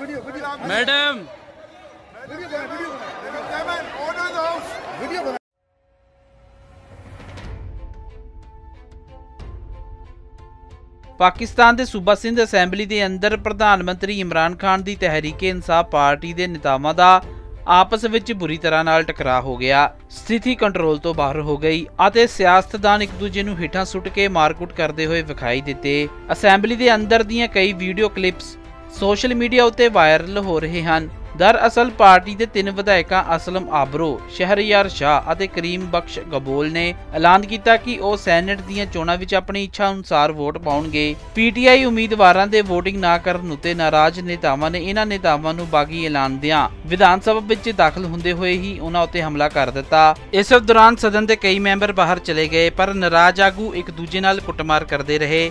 Madam video ਬਣਾ video ਬਣਾ ਕੈਮਨ ਆਰਡਰ ਦ ਹਾਊਸ ਵੀਡੀਓ ਬਣਾ ਪਾਕਿਸਤਾਨ ਦੇ ਸੂਬਾ ਸਿੰਧ ਅਸੈਂਬਲੀ ਦੇ ਅੰਦਰ ਪ੍ਰਧਾਨ ਮੰਤਰੀ ਇਮਰਾਨ ਖਾਨ ਦੀ ਤਹਿਰੀਕੇ ਇਨਸਾਫ ਪਾਰਟੀ ਦੇ ਨੇਤਾਵਾਂ ਦਾ ਆਪਸ ਵਿੱਚ ਬੁਰੀ ਤਰ੍ਹਾਂ ਨਾਲ ਟਕਰਾਅ ਹੋ ਗਿਆ। ਸਥਿਤੀ ਕੰਟਰੋਲ ਤੋਂ ਬਾਹਰ ਹੋ ਗਈ ਅਤੇ ਸਿਆਸਤਦਾਨ ਇੱਕ ਦੂਜੇ ਨੂੰ ਹੇਠਾਂ ਸੁੱਟ ਕੇ ਮਾਰਕੁੱਟ ਕਰਦੇ ਹੋਏ ਵਿਖਾਈ ਦਿੱਤੇ। ਅਸੈਂਬਲੀ ਦੇ ਅੰਦਰ ਦੀਆਂ ਕਈ ਵੀਡੀਓ ਕਲਿੱਪਸ ਸੋਸ਼ਲ ਮੀਡੀਆ ਉੱਤੇ ਵਾਇਰਲ ਹੋ ਰਹੇ ਹਨ। ਦਰਅਸਲ ਪਾਰਟੀ ਦੇ ਤਿੰਨ ਵਿਧਾਇਕਾਂ ਅਸਲਮ ਆਬਰੋ, ਸ਼ਹਿਰਯਾਰ ਸ਼ਾਹ ਅਤੇ ਕਰੀਮ ਬਖਸ਼ ਗਬੋਲ ਨੇ ਐਲਾਨ ਕੀਤਾ ਕਿ ਉਹ ਸੈਨੇਟ ਦੀਆਂ ਚੋਣਾਂ ਵਿੱਚ ਆਪਣੀ ਇੱਛਾ ਅਨੁਸਾਰ ਵੋਟ ਪਾਉਣਗੇ। ਪੀਟੀਆਈ ਉਮੀਦਵਾਰਾਂ ਦੇ VOTING ਨਾ ਕਰਨ ਉਤੇ ਨਾਰਾਜ਼ ਨੇਤਾਵਾਂ ਨੇ ਇਹਨਾਂ ਨੇਤਾਵਾਂ ਨੂੰ ਬਾਗੀ ਐਲਾਨ ਦਿਆਂ। ਵਿਧਾਨ ਸਭਾ ਵਿੱਚ ਦਾਖਲ ਹੁੰਦੇ ਹੋਏ ਹੀ ਉਹਨਾਂ ਉੱਤੇ ਹਮਲਾ ਕਰ ਦਿੱਤਾ। ਇਸ ਦੌਰਾਨ ਸਦਨ ਦੇ ਕਈ ਮੈਂਬਰ ਬਾਹਰ ਚਲੇ ਗਏ, ਪਰ ਨਾਰਾਜ਼ ਆਗੂ ਇੱਕ ਦੂਜੇ ਨਾਲ ਕੁੱਟਮਾਰ ਕਰਦੇ ਰਹੇ।